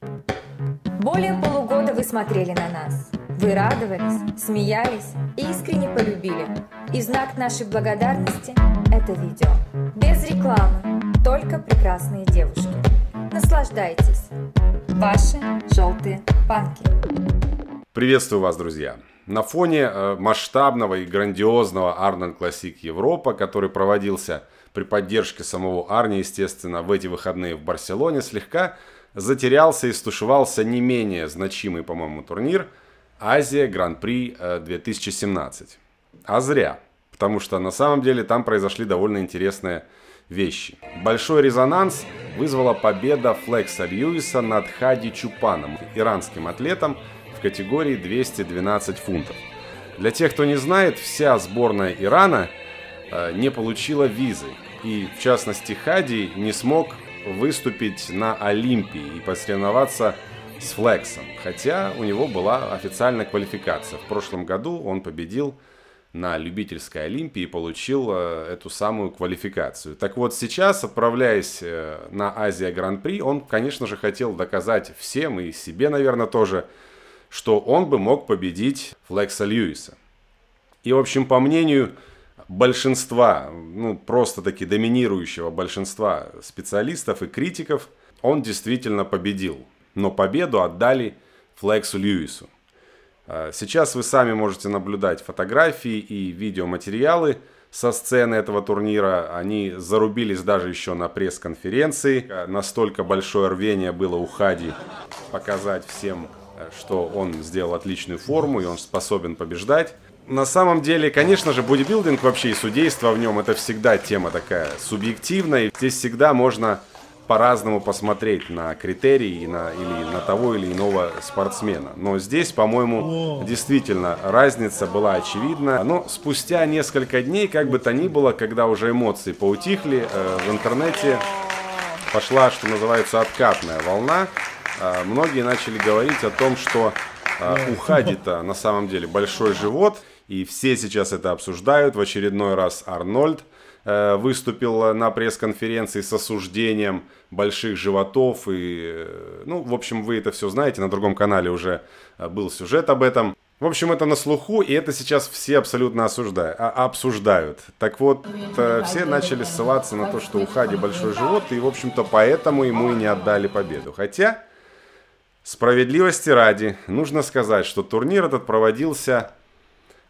Более полугода вы смотрели на нас. Вы радовались, смеялись и искренне полюбили. И знак нашей благодарности это видео. Без рекламы, только прекрасные девушки. Наслаждайтесь. Ваши желтые панки. Приветствую вас, друзья! На фоне э, масштабного и грандиозного Арнольд Классик Европа, который проводился при поддержке самого Арни, естественно, в эти выходные в Барселоне, слегка затерялся и стушевался не менее значимый, по-моему, турнир Азия Гран-при 2017. А зря, потому что на самом деле там произошли довольно интересные вещи. Большой резонанс вызвала победа Флекса Льюиса над Хади Чупаном, иранским атлетом в категории 212 фунтов. Для тех, кто не знает, вся сборная Ирана э, не получила визы. И, в частности, Хади не смог выступить на Олимпии и посоревноваться с Флексом. Хотя у него была официальная квалификация. В прошлом году он победил на любительской Олимпии и получил э, эту самую квалификацию. Так вот, сейчас, отправляясь э, на Азия Гран-при, он, конечно же, хотел доказать всем и себе, наверное, тоже, что он бы мог победить Флекса Льюиса. И, в общем, по мнению большинства, ну, просто-таки доминирующего большинства специалистов и критиков, он действительно победил. Но победу отдали Флексу Льюису. А, сейчас вы сами можете наблюдать фотографии и видеоматериалы со сцены этого турнира. Они зарубились даже еще на пресс-конференции. А, настолько большое рвение было у Хади показать всем, э, что он сделал отличную форму и он способен побеждать. На самом деле, конечно же, бодибилдинг вообще и судейство в нем это всегда тема такая субъективная. Здесь всегда можно по-разному посмотреть на критерии на, или на того или иного спортсмена. Но здесь, по-моему, действительно разница была очевидна. Но спустя несколько дней, как бы то ни было, когда уже эмоции поутихли, э, в интернете пошла, что называется, откатная волна. Э, многие начали говорить о том, что э, у Хади-то на самом деле большой живот, и все сейчас это обсуждают. В очередной раз Арнольд э, выступил на пресс-конференции с осуждением больших животов. И, э, ну, в общем, вы это все знаете. На другом канале уже э, был сюжет об этом. В общем, это на слуху, и это сейчас все абсолютно осуждают, а, обсуждают. Так вот, все начали ссылаться на то, что у Хади большой живот, и, в общем-то, поэтому ему и не отдали победу. Хотя, справедливости ради, нужно сказать, что турнир этот проводился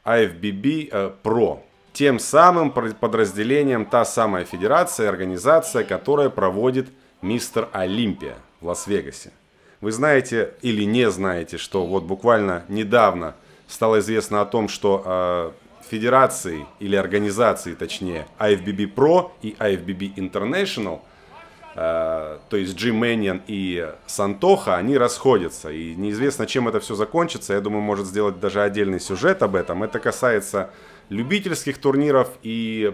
IFBB э, Pro. Тем самым подразделением та самая федерация, организация, которая проводит Мистер Олимпия в Лас-Вегасе. Вы знаете или не знаете, что вот буквально недавно стало известно о том, что э, федерации или организации, точнее, IFBB Pro и IFBB International – Э, то есть Джим Мэньон и Сантоха, они расходятся. И неизвестно, чем это все закончится. Я думаю, может сделать даже отдельный сюжет об этом. Это касается любительских турниров и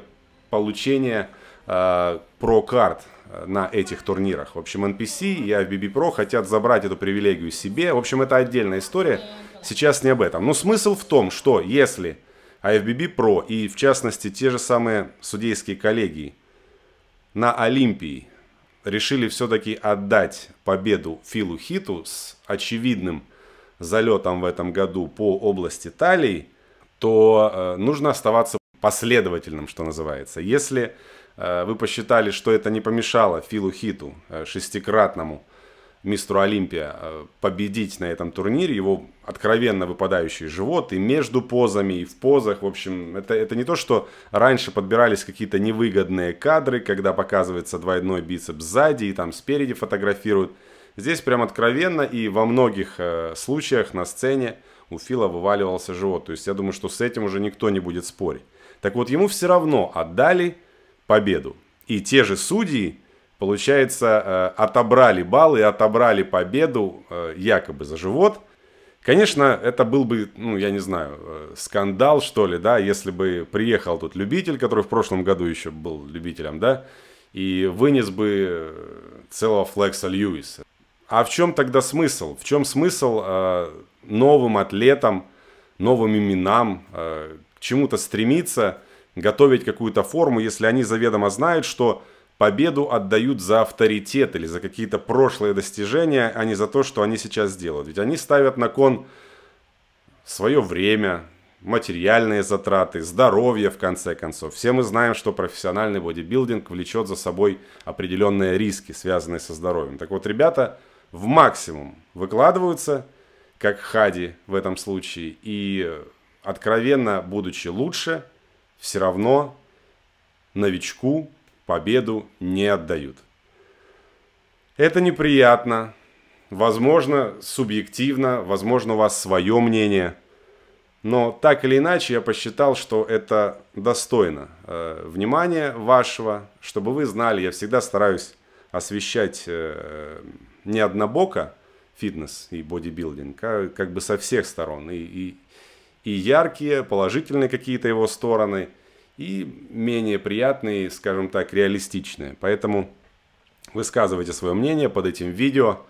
получения э, про-карт э, на этих турнирах. В общем, NPC и IFBB Pro хотят забрать эту привилегию себе. В общем, это отдельная история. Сейчас не об этом. Но смысл в том, что если IFBB Pro и, в частности, те же самые судейские коллегии на Олимпии решили все-таки отдать победу Филу Хиту с очевидным залетом в этом году по области талии, то э, нужно оставаться последовательным, что называется. Если э, вы посчитали, что это не помешало Филу Хиту, э, шестикратному мистеру Олимпия э, победить на этом турнире, его откровенно выпадающий живот и между позами, и в позах. В общем, это, это не то, что раньше подбирались какие-то невыгодные кадры, когда показывается двойной бицепс сзади и там спереди фотографируют. Здесь прям откровенно и во многих э, случаях на сцене у Фила вываливался живот. То есть я думаю, что с этим уже никто не будет спорить. Так вот, ему все равно отдали победу. И те же судьи, получается, э, отобрали баллы и отобрали победу э, якобы за живот. Конечно, это был бы, ну, я не знаю, э, скандал, что ли, да, если бы приехал тут любитель, который в прошлом году еще был любителем, да, и вынес бы целого Флекса Льюиса. А в чем тогда смысл? В чем смысл э, новым атлетам, новым именам, э, к чему-то стремиться, готовить какую-то форму, если они заведомо знают, что победу отдают за авторитет или за какие-то прошлые достижения, а не за то, что они сейчас делают. Ведь они ставят на кон свое время, материальные затраты, здоровье в конце концов. Все мы знаем, что профессиональный бодибилдинг влечет за собой определенные риски, связанные со здоровьем. Так вот, ребята в максимум выкладываются, как Хади в этом случае, и откровенно, будучи лучше, все равно новичку победу не отдают. Это неприятно, возможно, субъективно, возможно, у вас свое мнение, но так или иначе я посчитал, что это достойно э, внимания вашего, чтобы вы знали, я всегда стараюсь освещать э, не однобоко фитнес и бодибилдинг, а как бы со всех сторон. И, и, и яркие, положительные какие-то его стороны – и менее приятные, скажем так, реалистичные. Поэтому высказывайте свое мнение под этим видео.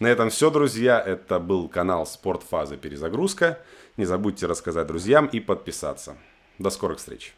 На этом все, друзья. Это был канал Спортфаза Перезагрузка. Не забудьте рассказать друзьям и подписаться. До скорых встреч.